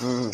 Hum.